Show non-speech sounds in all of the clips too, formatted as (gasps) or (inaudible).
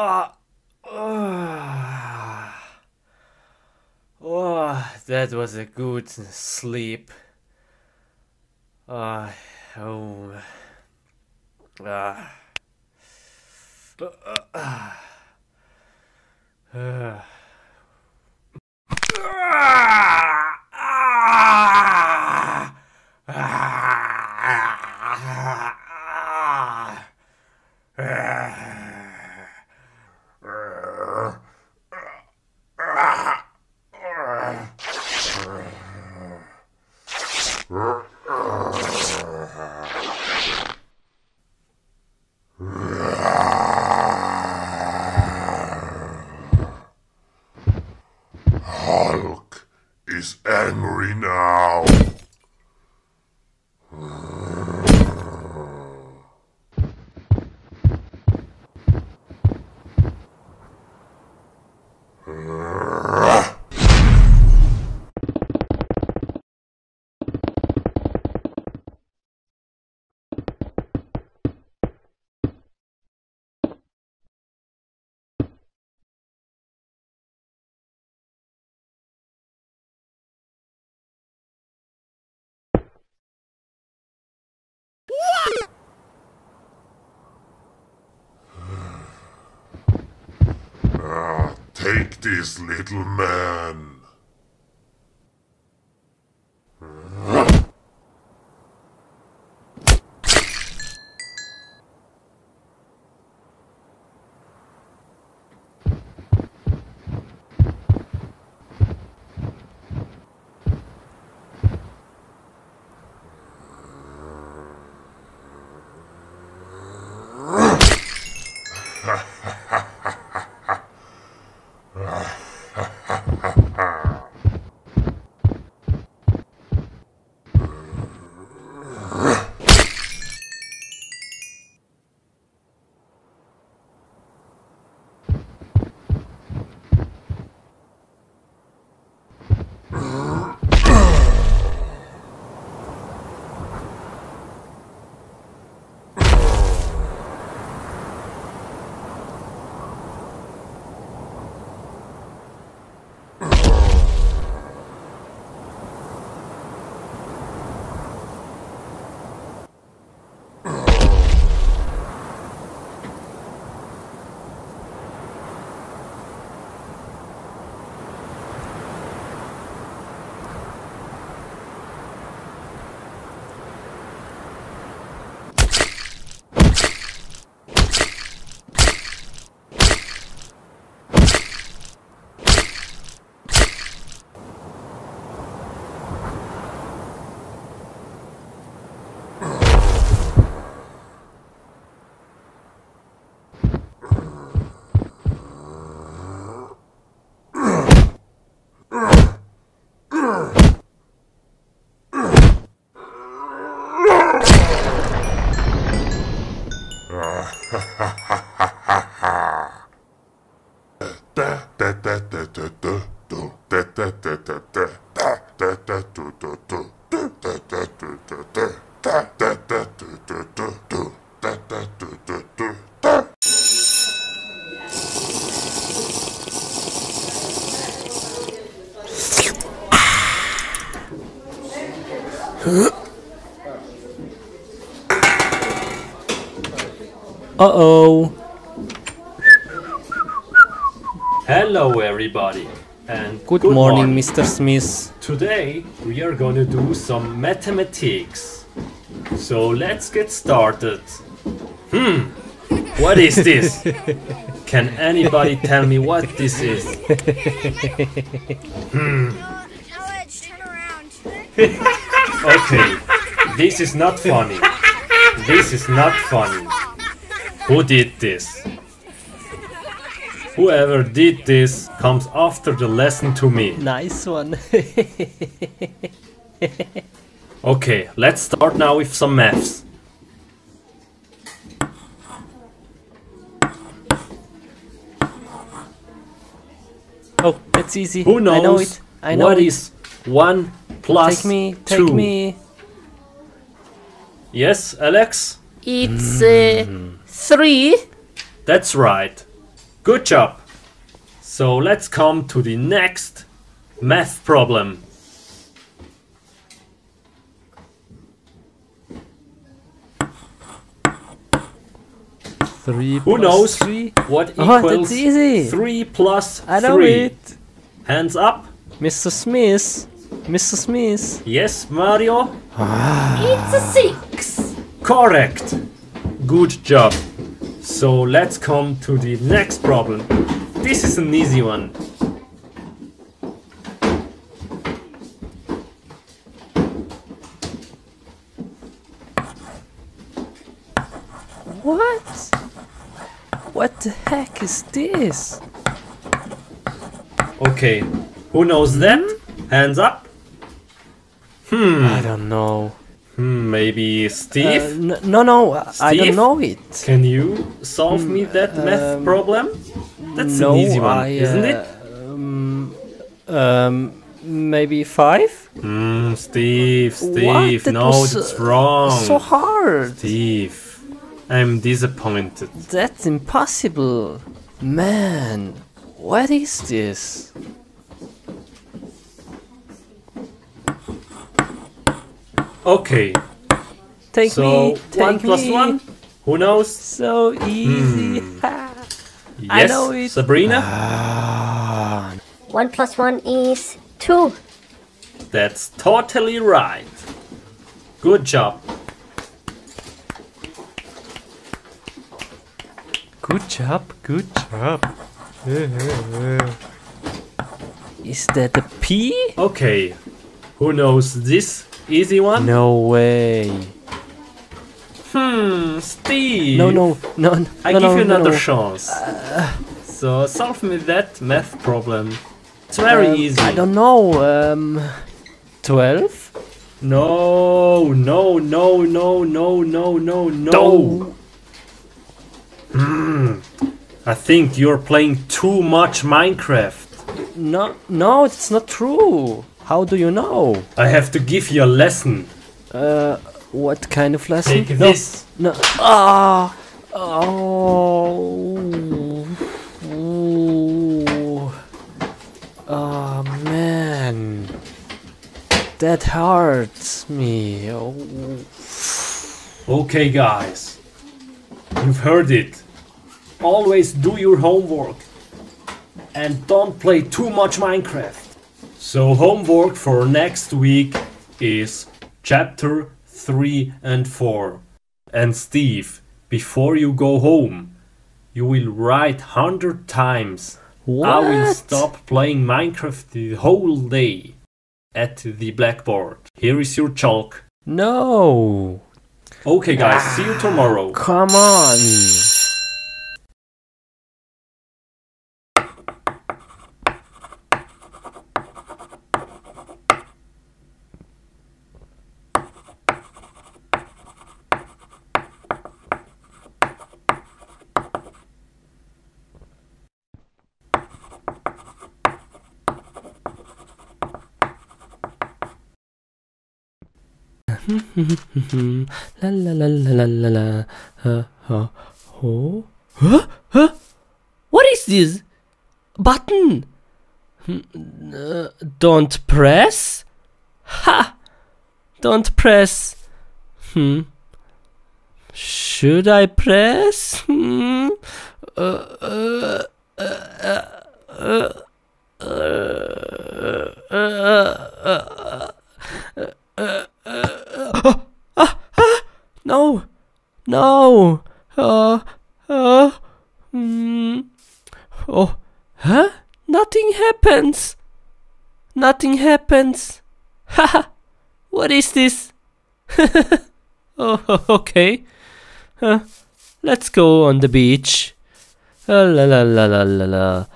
Ah. Ah. Oh, that was a good sleep. Ah, oh. Ah. Ah. Ah. Ah. Hulk is angry now. Ah, take this, little man. Uh-oh. Hello, everybody, and Good, morning, Mr. Smith. Today we are gonna do some mathematics. So let's get started. Hmm, what is this? (laughs) Can anybody tell me what this is? (laughs) Alex, turn around. (laughs) Okay, this is not funny. This is not funny. Who did this? Whoever did this comes after the lesson to me. Nice one. (laughs) Okay, let's start now with some maths. oh, that's easy. Who knows I know it. I know what it. is 1 plus Take me, take 2? me. Yes, Alex? It's uh, three. That's right. Good job. So let's come to the next math problem. Three Who plus knows three. what Oh, equals that's easy. 3 plus I know 3? it. Hands up. Mr. Smith. Mr. Smith. Yes, Mario? It's a six. Correct. Good job. So let's come to the next problem. This is an easy one. What? What the heck is this? Okay. Who knows that? Hmm? Hands up. Hmm. I don't know. Hmm, maybe Steve? Uh, no, no, I- I don't know it. Can you solve me that math um, problem? That's no, an easy one, I, isn't it? uh, Um, um, maybe five? Hmm, Steve? Steve, That no, that's wrong. So hard. Steve, I'm disappointed. That's impossible. Man, what is this? Okay, Take so me, take one plus me. one. Who knows? So easy. (laughs) I Yes, know it. Sabrina. Ah, One plus one is two. That's totally right. Good job. good job, good job. Is that a P? Okay, who knows this easy one? No way. Hmm, Steve. No, no, no, no. I no, give you no, another no. chance. so solve me that math problem. It's very Um, easy. I don't know. Um, twelve. No, no, no, no, no, no, no, no. Hmm. I think you're playing too much Minecraft. No, no, it's not true. How do you know? I have to give you a lesson. Uh, what kind of lesson? Take no, this. No. Ah. Oh. Ooh. Oh man. That hurts me. Oh. Okay, guys. You've heard it. Always do your homework. And don't play too much Minecraft. So, homework for next week is chapter 3 and 4. And Steve, before you go home, you will write 100 times. What? I will stop playing Minecraft the whole day at the blackboard. Here is your chalk. No. Okay, guys, see you ah, tomorrow. Come on. La la la la la la. Uh, uh, oh. Huh? Huh? What is this? Button. Hmm, uh, don't press. Ha! Don't press. Hmm. Should I press? Hmm. Uh, uh, uh, uh, uh, uh, uh, uh, uh, ah, ah, no, no, uh, uh, mm, oh, huh? Nothing happens. Nothing happens. Haha, what is this? oh, okay. Uh, let's go on the beach. Uh, la la la la la la.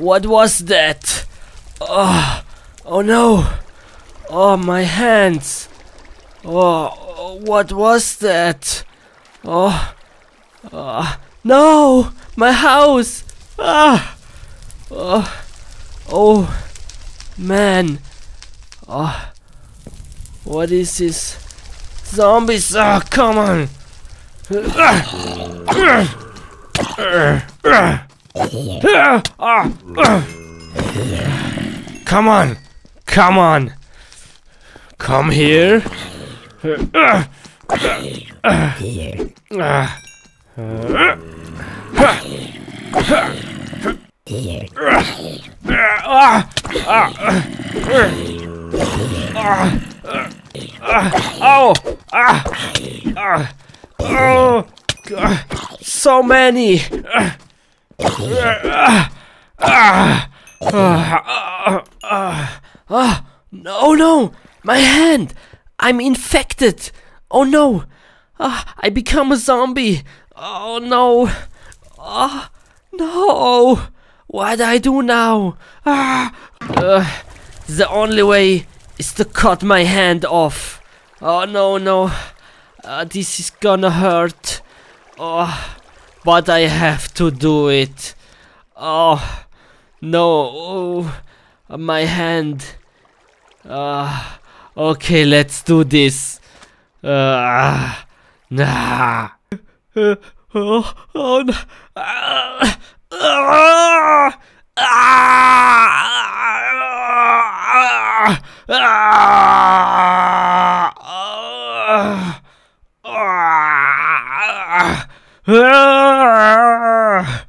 What was that? Oh, oh no! Oh, my hands! Oh, what was that? Oh, oh no! My house! Ah! Oh, oh, man! Oh, what is this? Zombies! Ah, come on! Come on! Come on! Come here! Oh! Ah! Ah! Oh! So many! No, no! My hand! I'm infected! Oh no! Ah, I become a zombie! Oh no! Ah! No! What do I do now? Ah! Uh, the only way is to cut my hand off. Oh no, no. Uh, this is gonna hurt. Oh, but I have to do it. Oh, no. Oh, my hand. Ah, okay, let's do this. Uh, nah. Uh, oh, oh, no. Ah, ah, ah, ah, ah, ah, ah.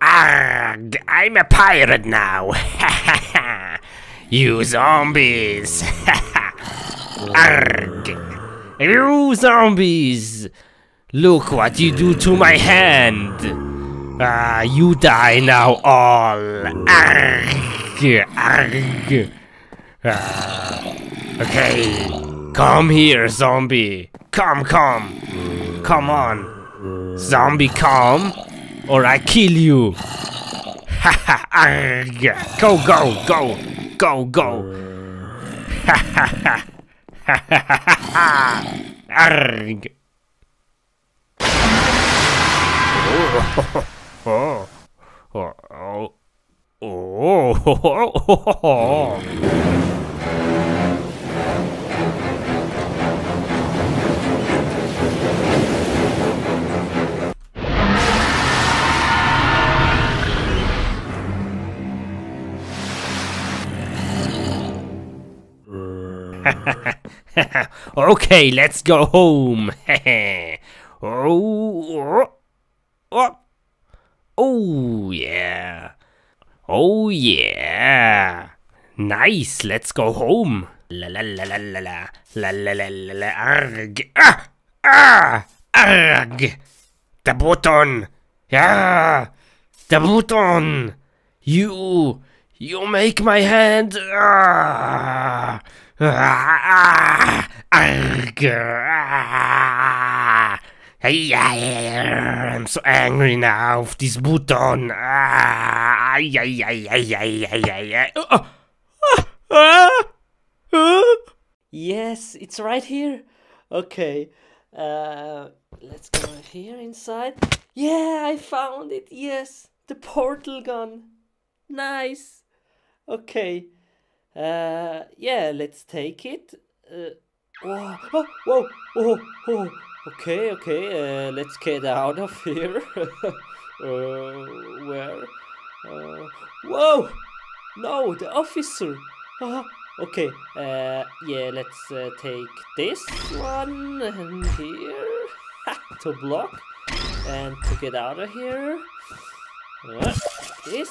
Arg, I'm a pirate now. (laughs) you zombies. (laughs) Arg. You zombies! Look what you do to my hand! Ah, you die now all! Arg! Arg! Ah. Okay, come here, zombie! Come, come! Come on! Zombie, come! Or I kill you! Go, go, go! Go, go! Arg! (laughs) Oh, oh, oh, oh, oh, (laughs) okay, let's go home. (laughs) Oh, oh, oh, oh, yeah. Oh, yeah. Nice, let's go home. La la la la la la la la la la la arg. Ah, ah, arg. The button. Yeah, the button. You, you make my hand. Ah. Ah, arg, ah. Hey, I am so angry now. This button. Ah, yes, it's right here. Okay. Uh, let's go here inside. Yeah, I found it. Yes, the portal gun. Nice. Okay. Uh, yeah, let's take it. Uh, oh, whoa, whoa, whoa. Okay, okay, uh, let's get out of here. (laughs) uh, where? Uh, whoa! No, the officer! Uh, okay, uh, yeah, let's uh, take this one and here to block and to get out of here. Uh, this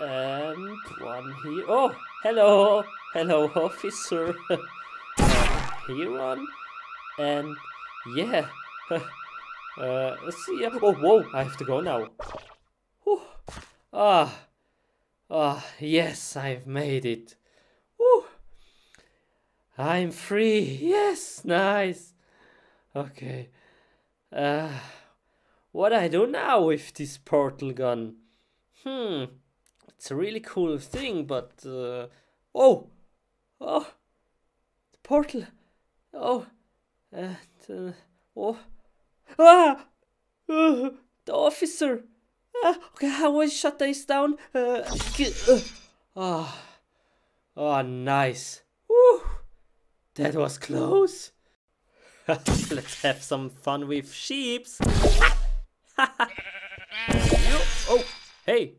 and one here. Oh, hello, hello, officer. (laughs) here one, and yeah. (laughs) uh, let's see. Oh, whoa! I have to go now. Whew. Ah, ah, yes, I've made it. Whew. I'm free. Yes, nice. Okay. Uh, what I do now with this portal gun? Hmm, it's a really cool thing, but uh, oh, oh, the portal, oh, and uh, oh, ah, uh, the officer. Ah, okay, I shut this down? Uh, ah, oh, nice. Woo, that was close. (laughs) Let's have some fun with sheeps. (laughs) oh, hey,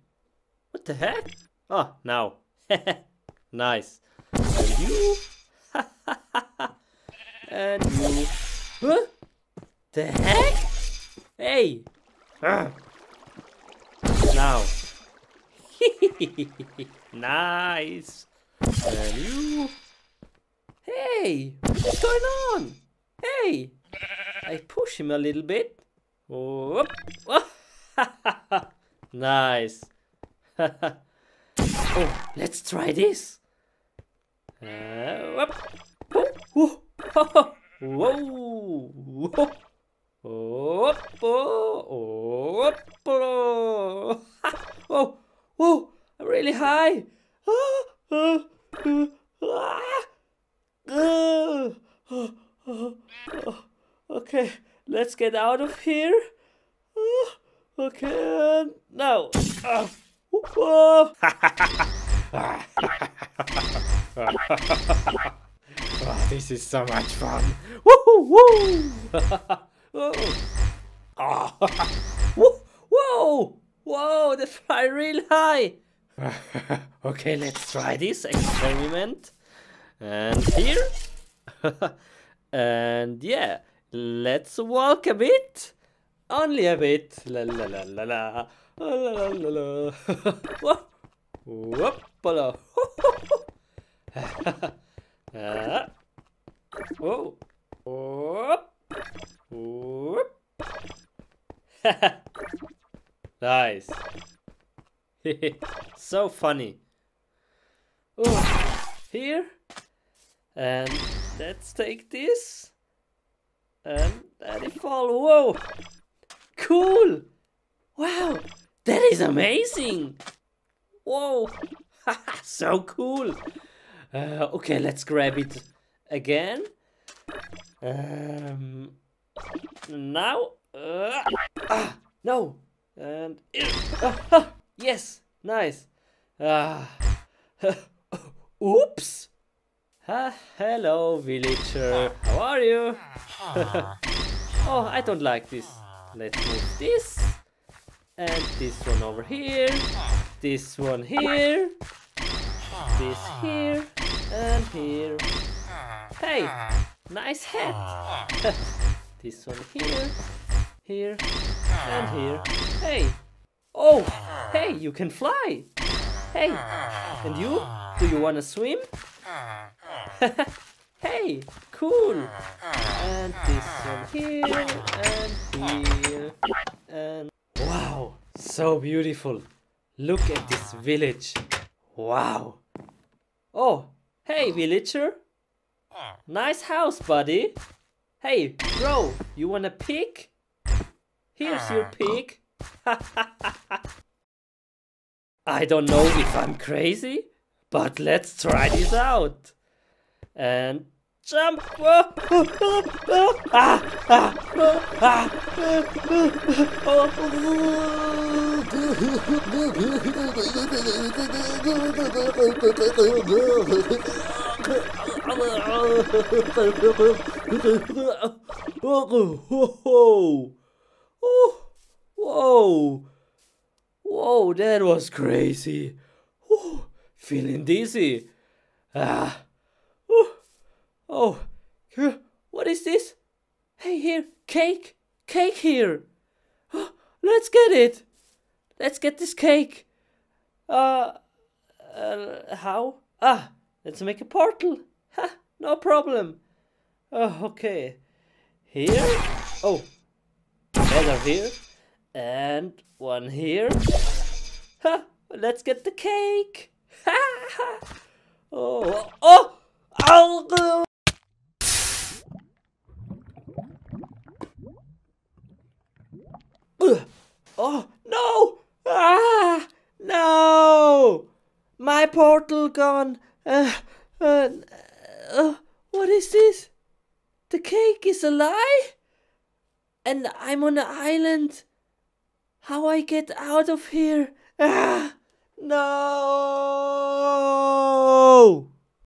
what the heck? Oh, now. (laughs) nice. You. And you. Huh? The heck? Hey. Ah. Now. (laughs) nice. And you. Hey, what's going on? Hey, I push him a little bit. Whoop. (laughs) nice. (laughs) oh, let's try this. Uh, Whoa. (laughs) Whoa. Whoa. Whoop. Whoa. Whoa. Whoa. I'm really high. (laughs) Okay, let's get out of here. Okay, now. Whoa. (laughs) Oh, this is so much fun. Woo, (laughs) oh. (laughs) woo. oh. Whoa, whoa, whoa, they fly real high. (laughs) okay, let's try this experiment. And here. and yeah, let's walk a bit. Only a bit. La la la la la. La la la la. Whoop. Whoop. Ah. Whoa. Whoop. Whoop. (laughs) nice. (laughs) so funny. Oh, here. And let's take this. And let it fall. Whoa. Cool. Wow. That is amazing. Whoa. (laughs) so cool. Uh, okay, let's grab it again. Um, now. Uh, ah, no. And. ah, ah, yes, nice. Ah. (laughs) Oops. Ah, hello, villager. How are you? (laughs) oh, I don't like this. Let's move this. And this one over here. This one here. This here. And here. Hey, nice hat. (laughs) this one here. Here. And here. Hey. Oh, hey, you can fly. Hey, and you? Do you want to swim? (laughs) hey, cool. And this one here, and here, and wow, so beautiful. Look at this village. Wow. Oh, hey, villager. Nice house, buddy. Hey, bro, you want a pig? Here's your pig. I don't know if I'm crazy, but let's try this out. And jump. Oh, whoa. Whoa, that was crazy. Whew, feeling dizzy. Ah. Whew. Oh, what is this? Hey, here, cake. Cake here. (gasps) Let's get it. Let's get this cake. Uh, uh how? Ah, let's make a portal. Ha, no problem. Oh, okay. Here. Oh, another here. And one here. Ha! Let's get the cake. (laughs) Ha! ha. Oh! Oh! Oh! Oh, no! Ah! No! My portal gone. Uh, uh, uh, what is this? The cake is a lie? And I'm on an island. How I get out of here? Ah! No!